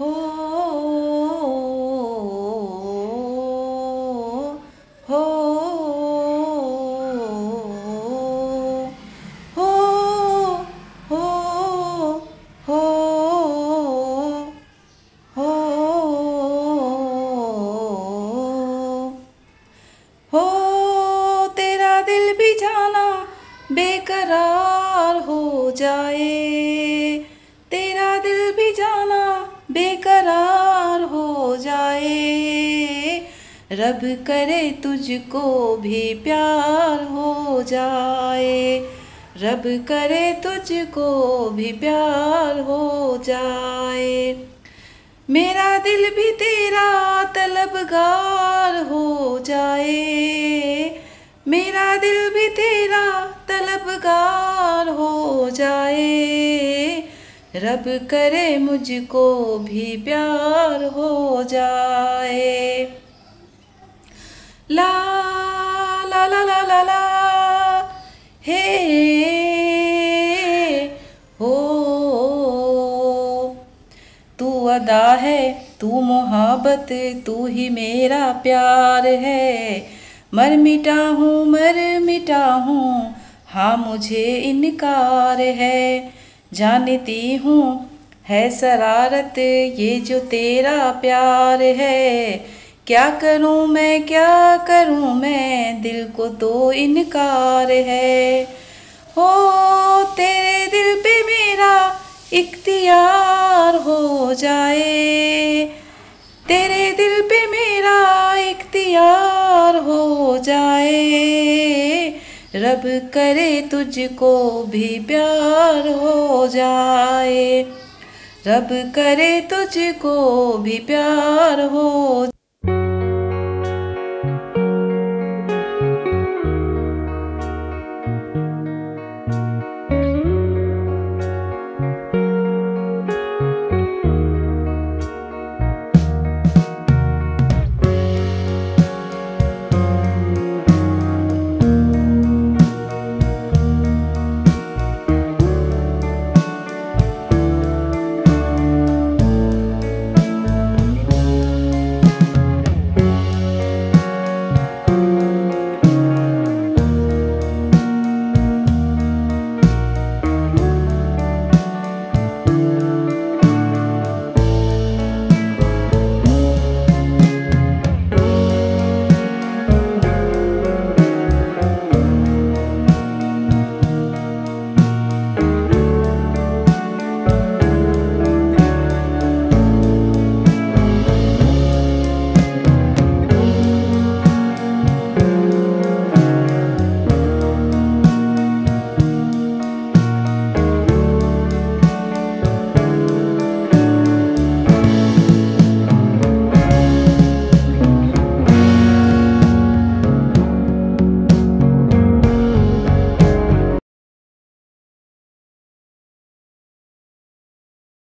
हो हो तेरा दिल भी जाना बेकरार हो जाए। रब करे तुझको भी प्यार हो जाए। रब करे तुझको भी प्यार हो जाए। मेरा दिल भी तेरा तलबगार हो जाए। मेरा दिल भी तेरा तलबगार हो जाए। रब करे मुझको भी प्यार हो जाए। ला ला ला ला ला हे हो तू अदा है, तू मोहब्बत, तू ही मेरा प्यार है। मर मिटा हूँ, मर मिटा हूँ हाँ मुझे इनकार है। जानती हूँ, है शरारत, ये जो तेरा प्यार है। क्या करूँ मैं, क्या करूँ मैं? दिल को तो इनकार है। हो, तेरे दिल पे मेरा इख्तियार हो जाए। तेरे दिल पे मेरा इख्तियार हो जाए। रब करे तुझको भी प्यार हो जाए। रब करे तुझको भी प्यार हो